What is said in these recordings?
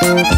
Thank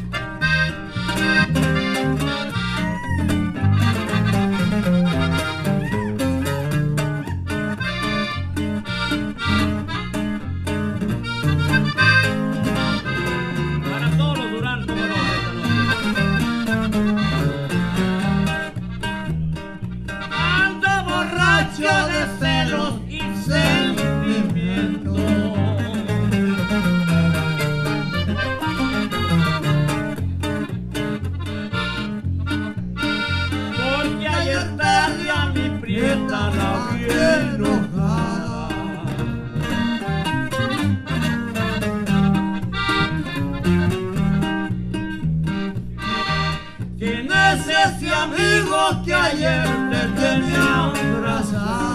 que ayer te tenía abrazado.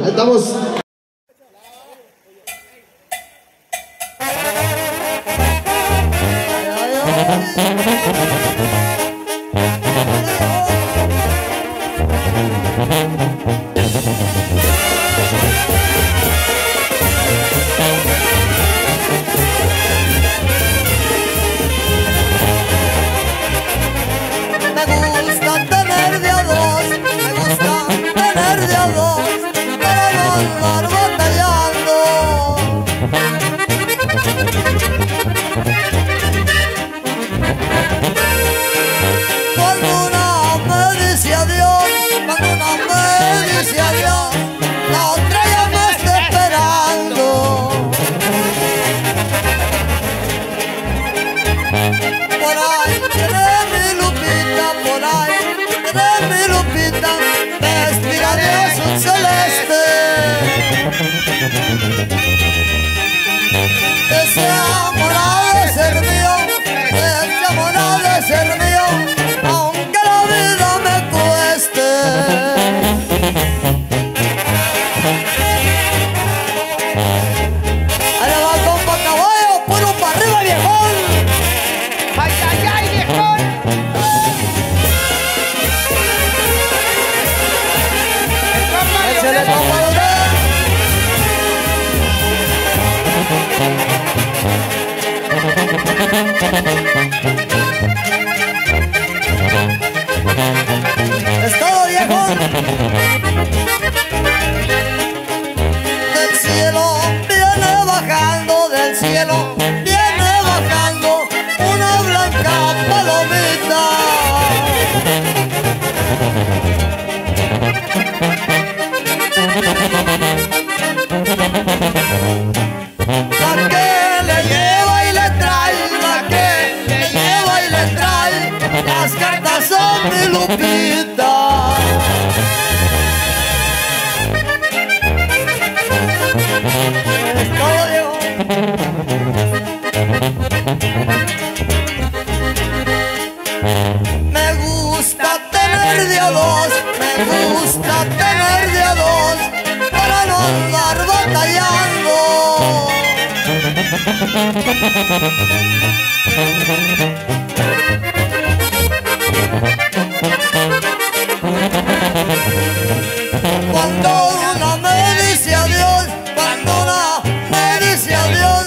Estamos Cuando una me dice adiós, cuando una me dice adiós,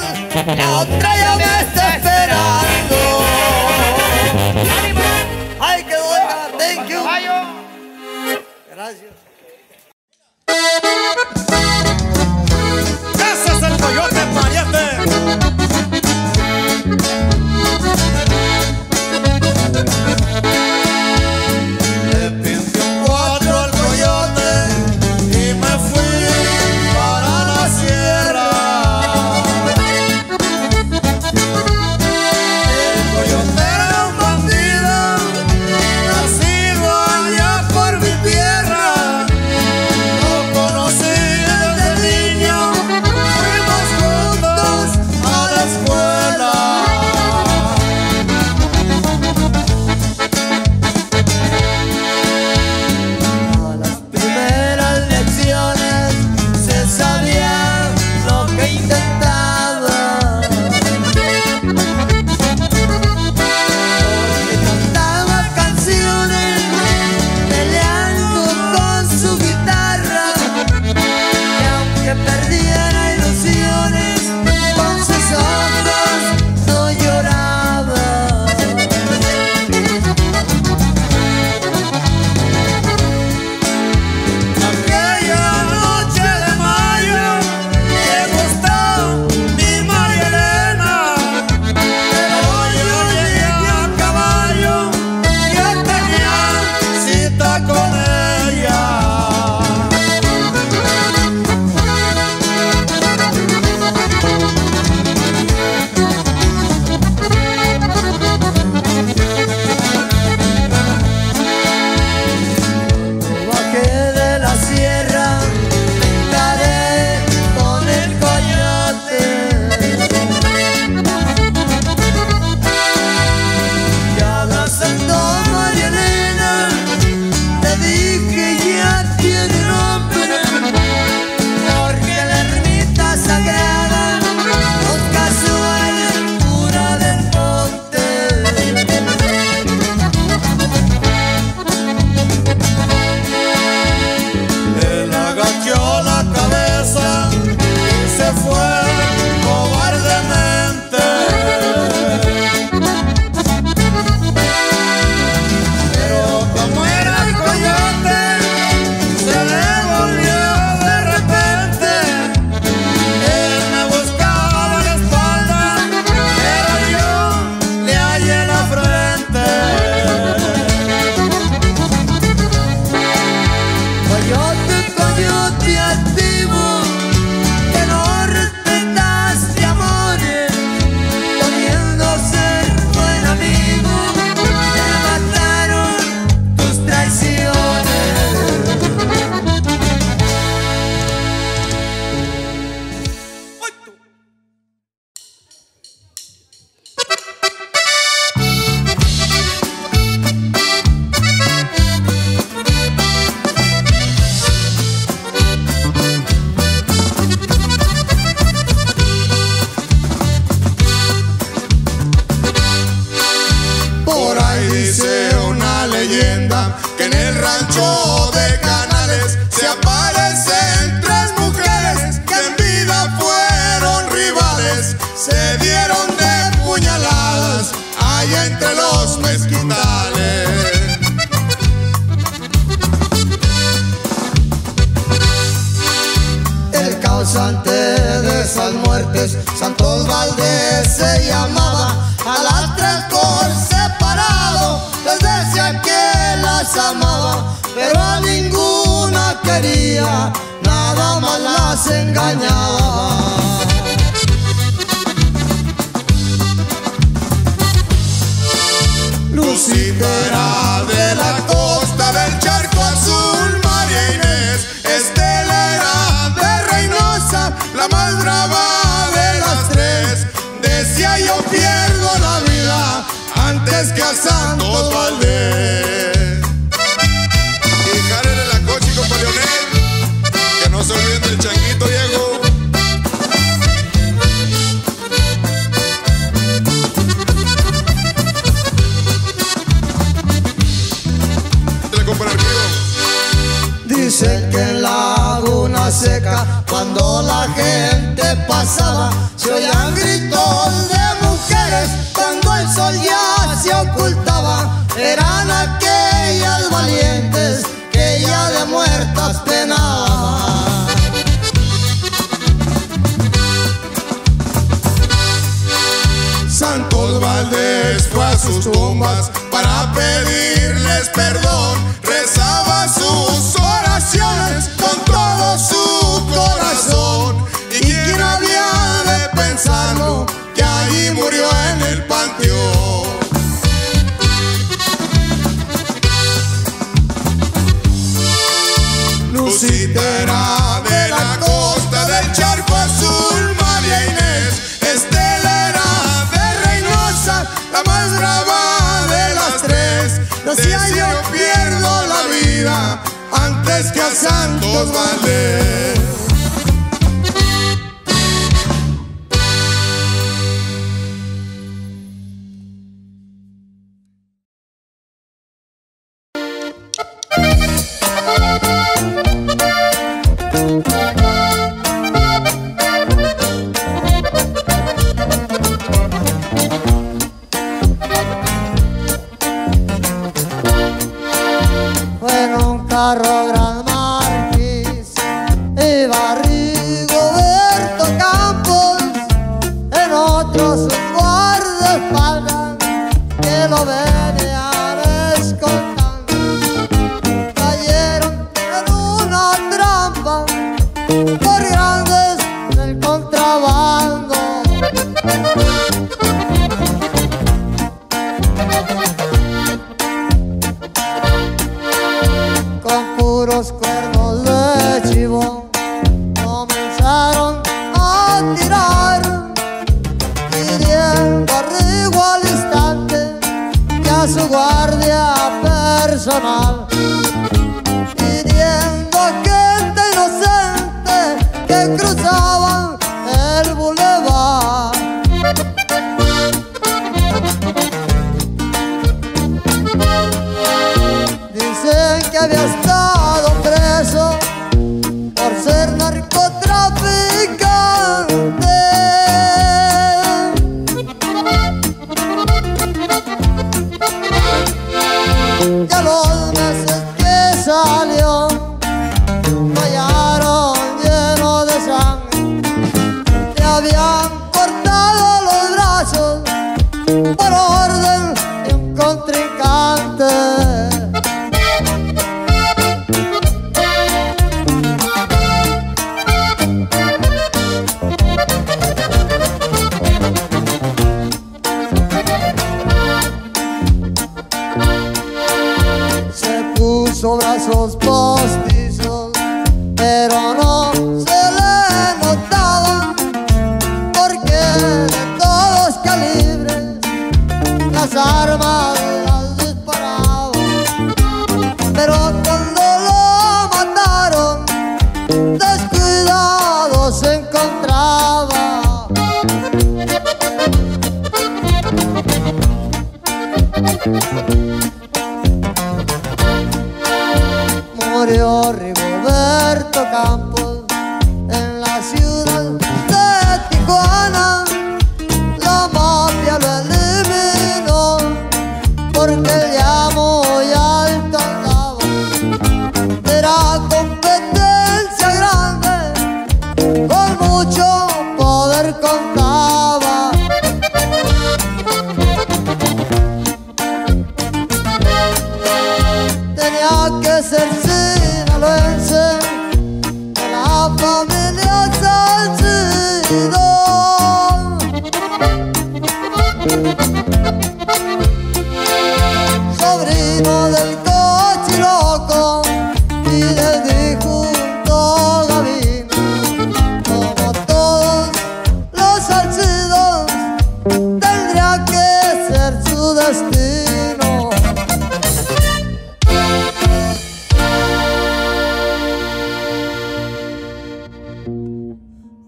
la otra ya me está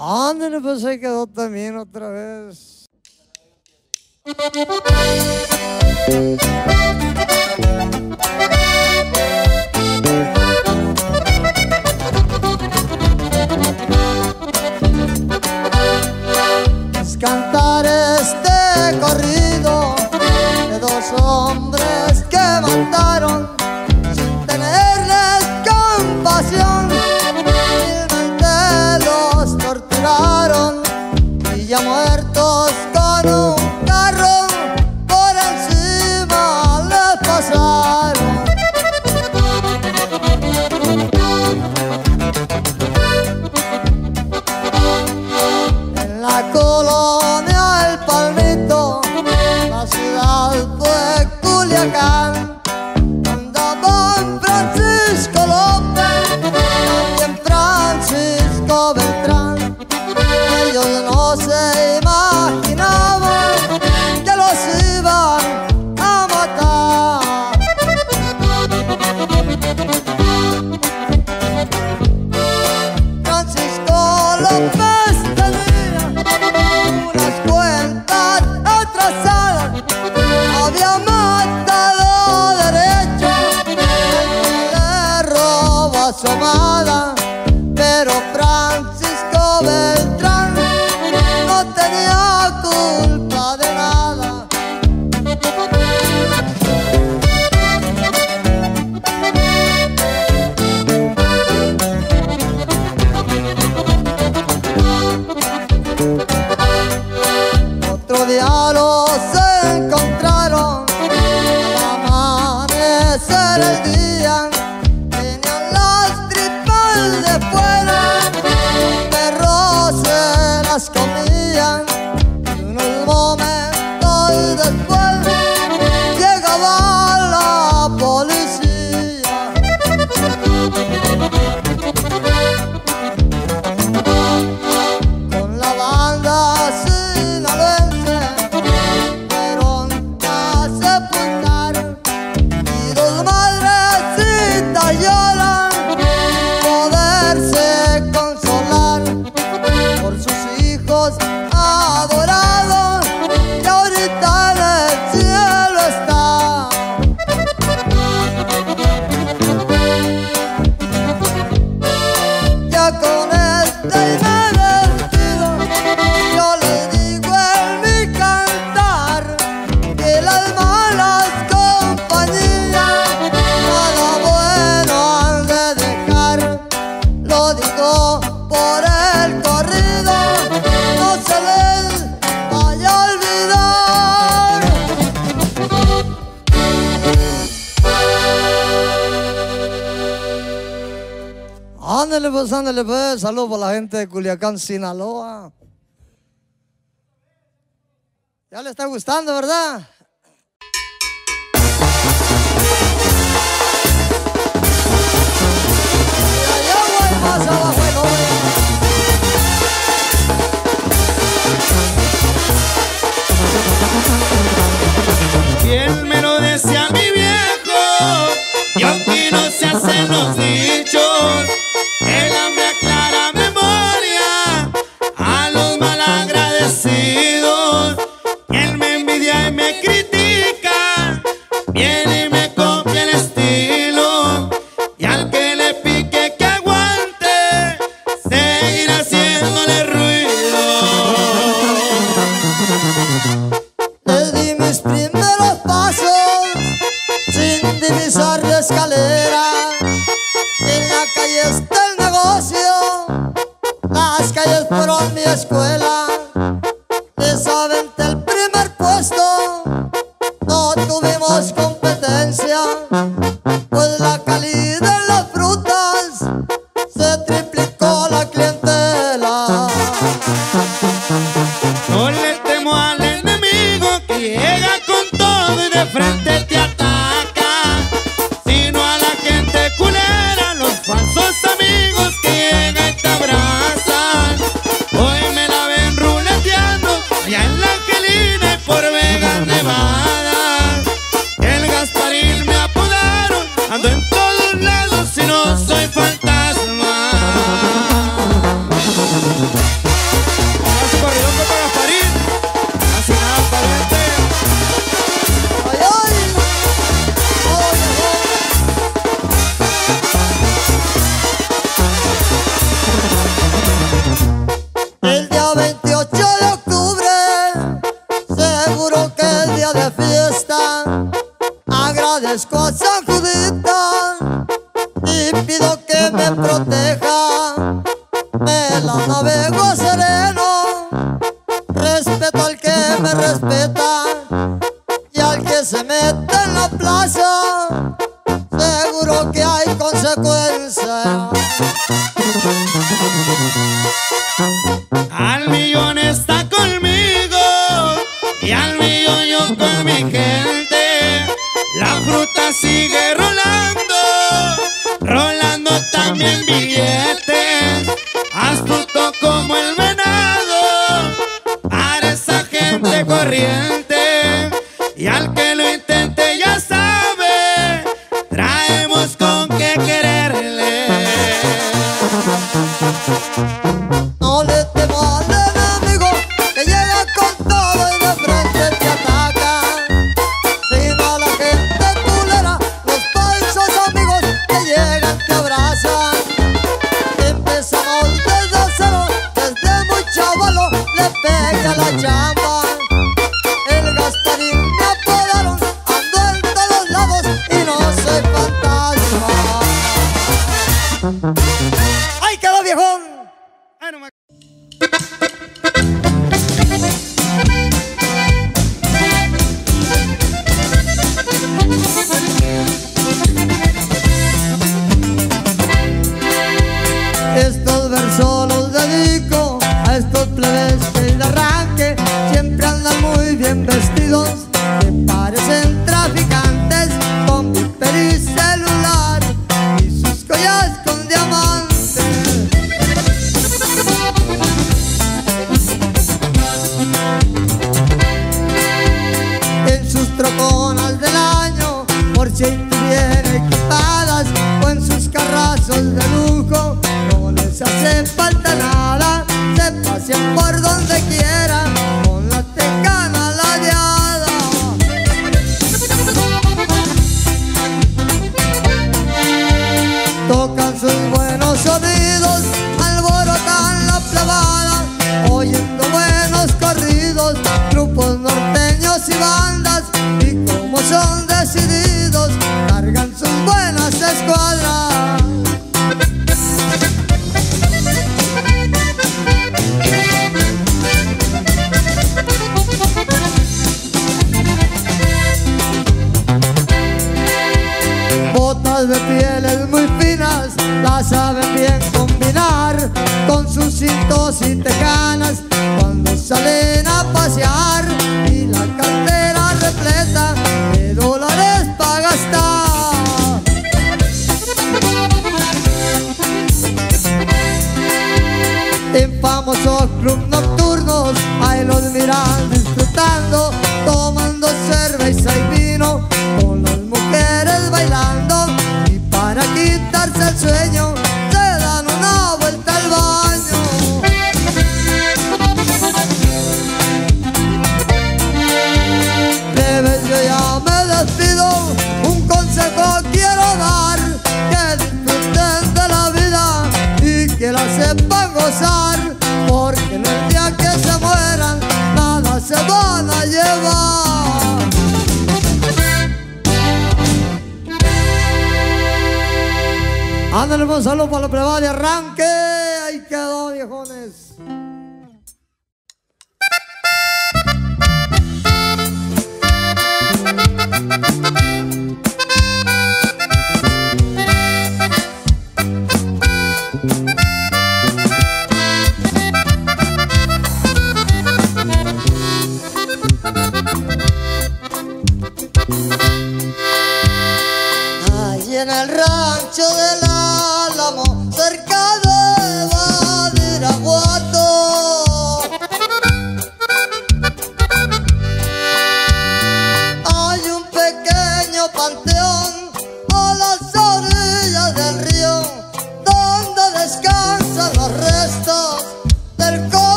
Ándale, pues se quedó también otra vez. Los cantares de corrido de Culiacán, Sinaloa. Ya le está gustando, ¿verdad?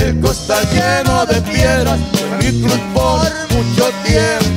el costa lleno de piedras, mi club por mucho tiempo.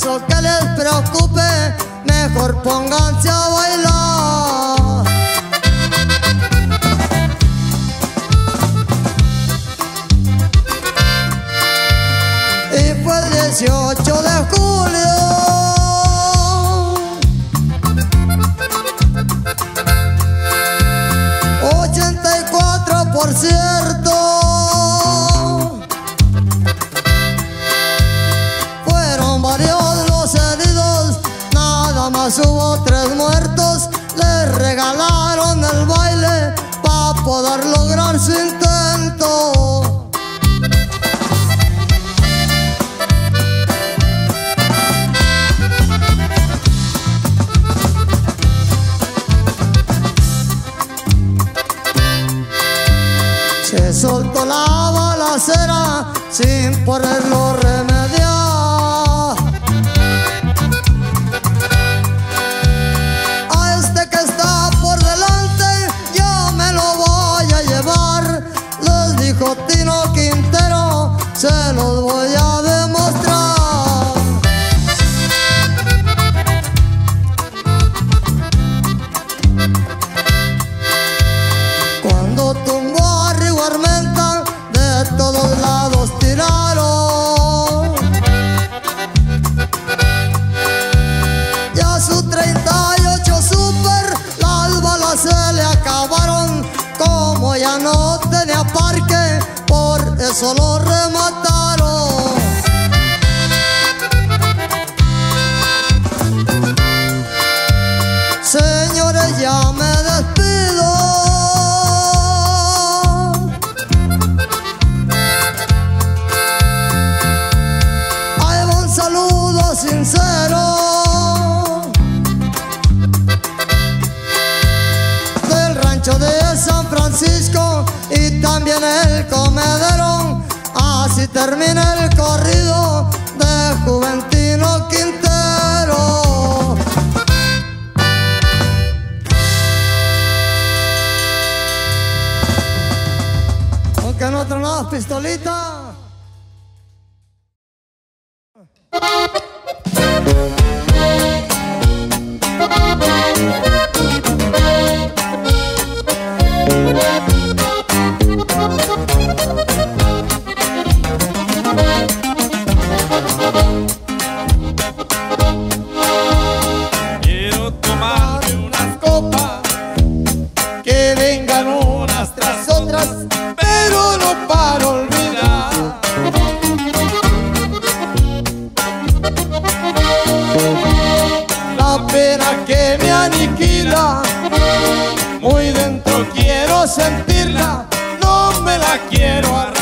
eso que les preocupe, mejor pónganse a bailar. sentirla, no me la quiero arrancar.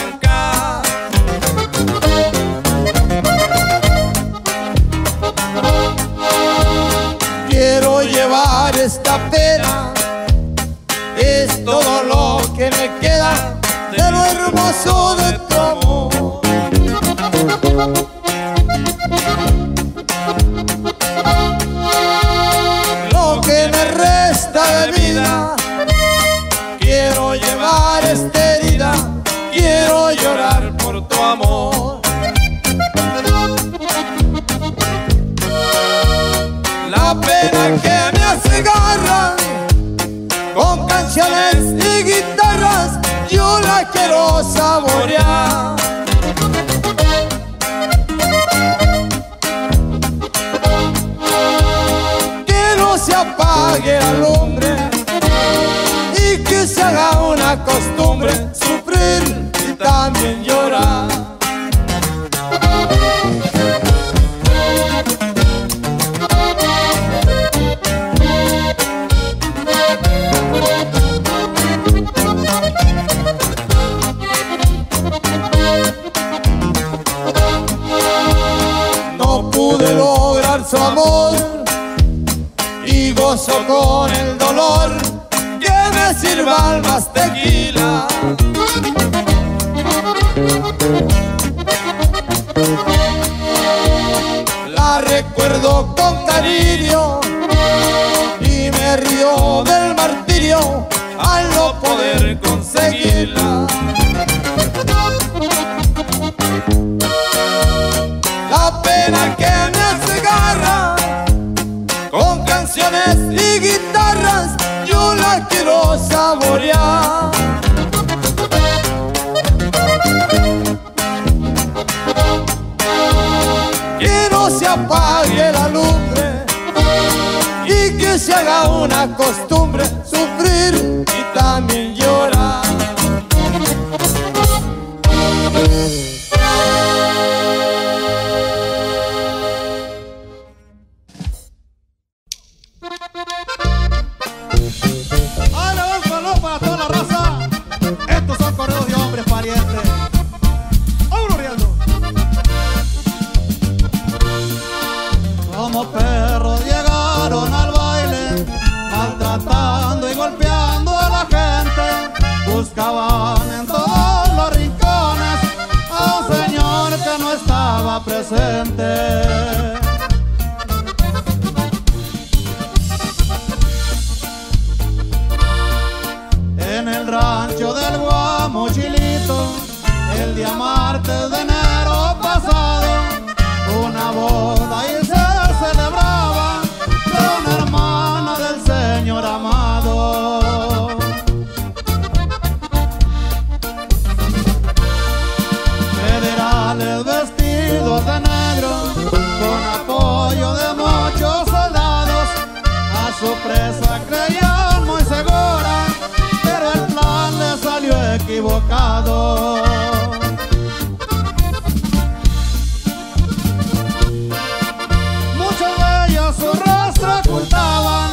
Muchos de ellos su rostro ocultaban,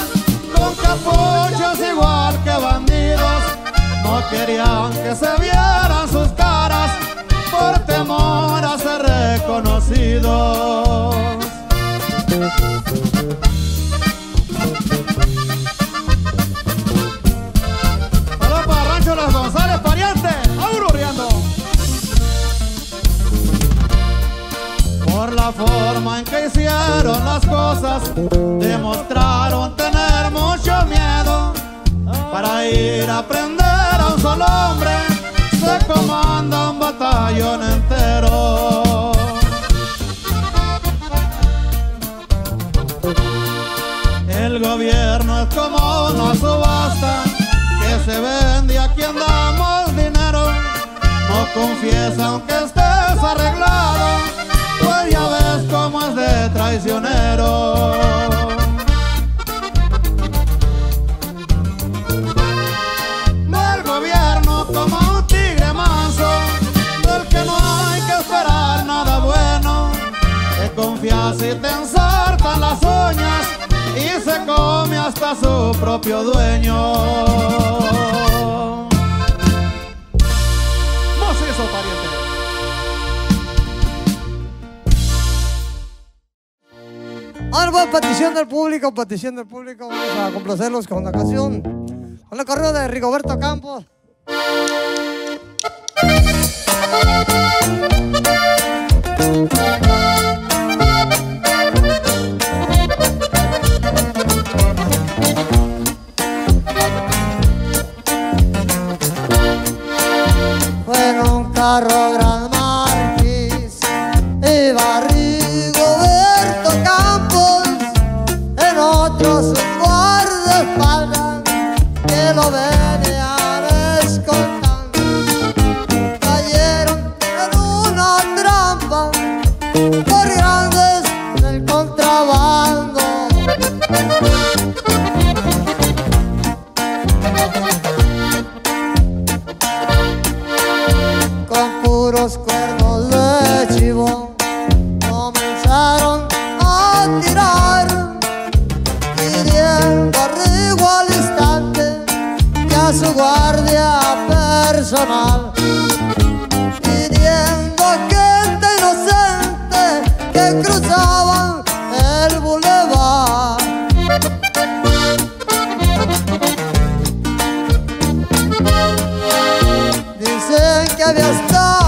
con capuchas igual que bandidos, no querían que se vieran sus caras, por temor a ser reconocidos. Las cosas, demostraron tener mucho miedo. Para ir a prender a un solo hombre, se comanda un batallón entero. El gobierno es como una subasta que se vende a quien damos dinero. No confiesa aunque estés arreglado, traicionero. Del gobierno como un tigre manso, del que no hay que esperar nada bueno. Te confías y te ensartan las uñas y se come hasta su propio dueño. Petición del público, petición del público. Vamos a complacerlos con la canción. Con correo de Rigoberto Campos. Que meus.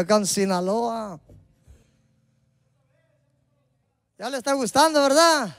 Culiacán, Sinaloa. Ya le está gustando, ¿verdad?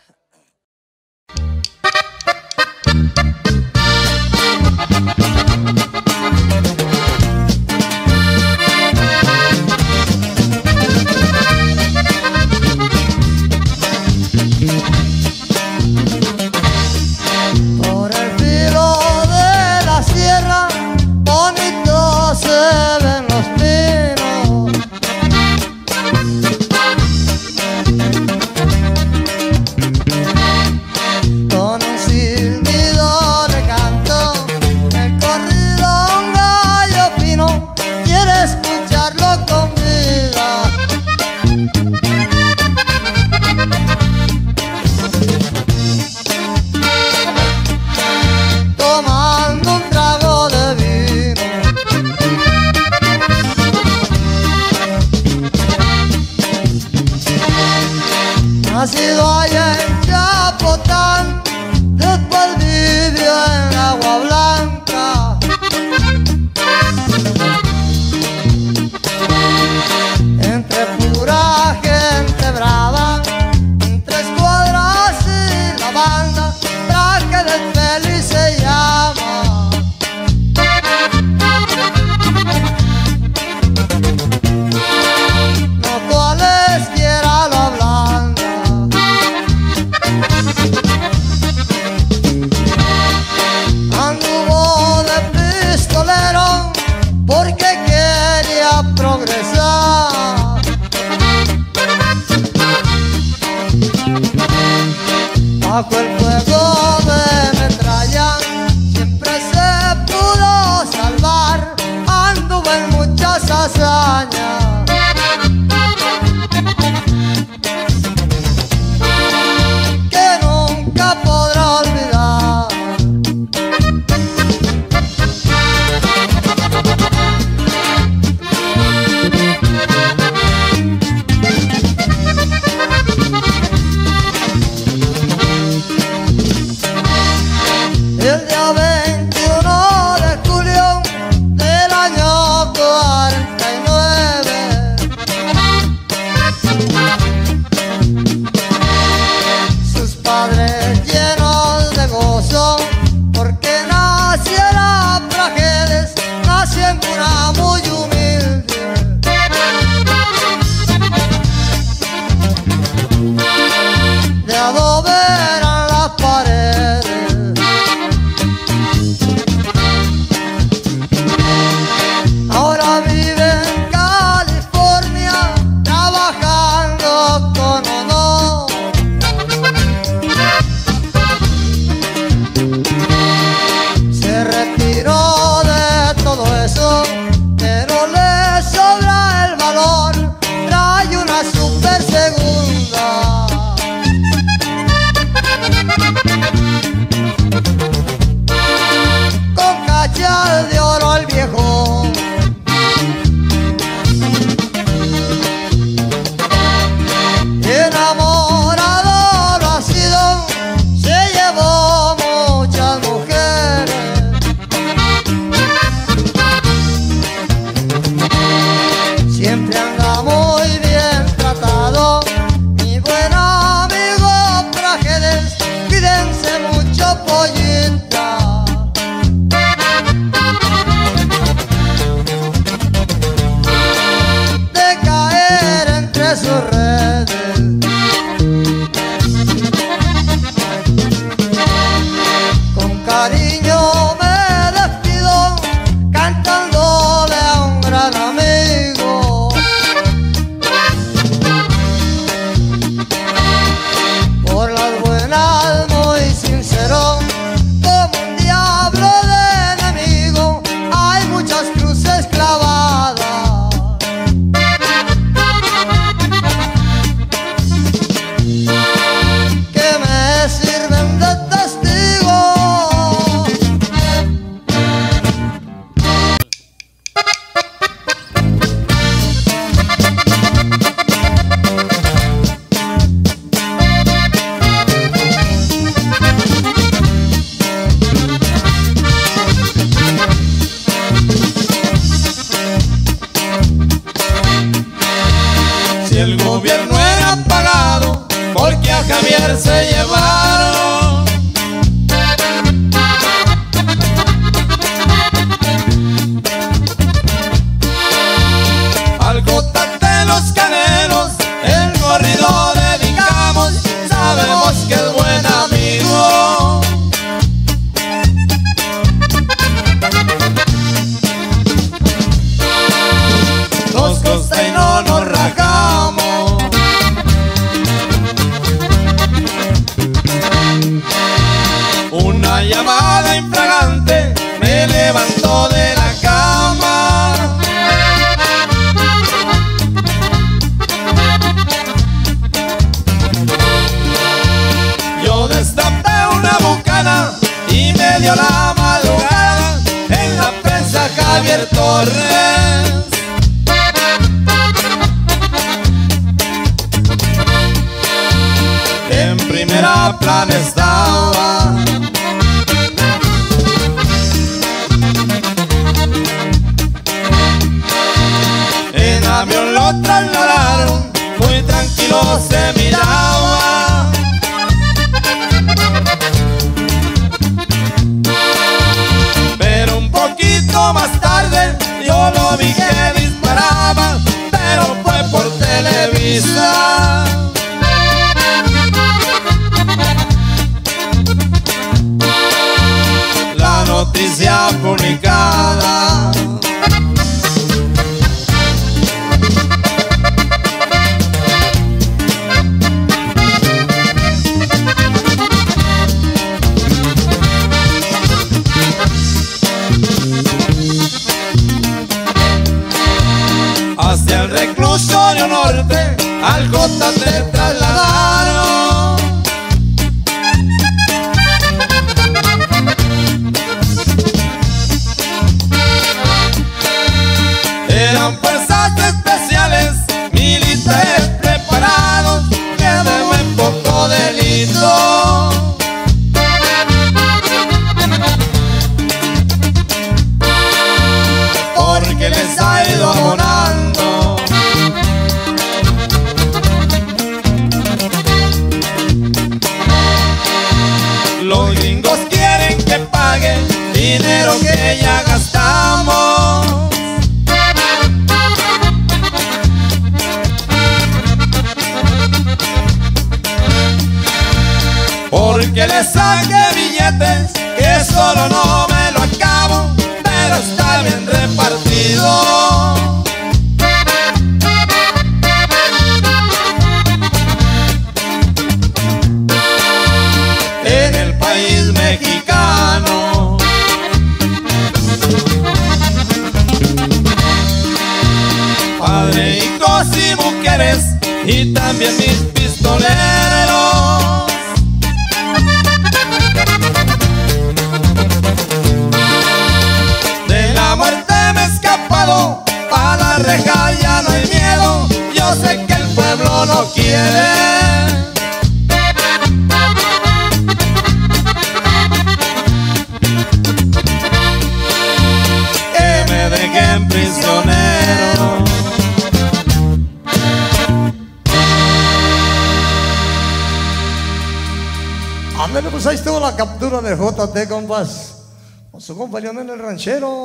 Ranchero.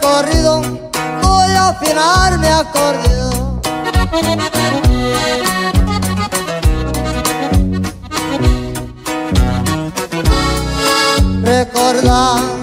corrido, voy a afinar mi acordeón. Recordar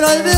matrero y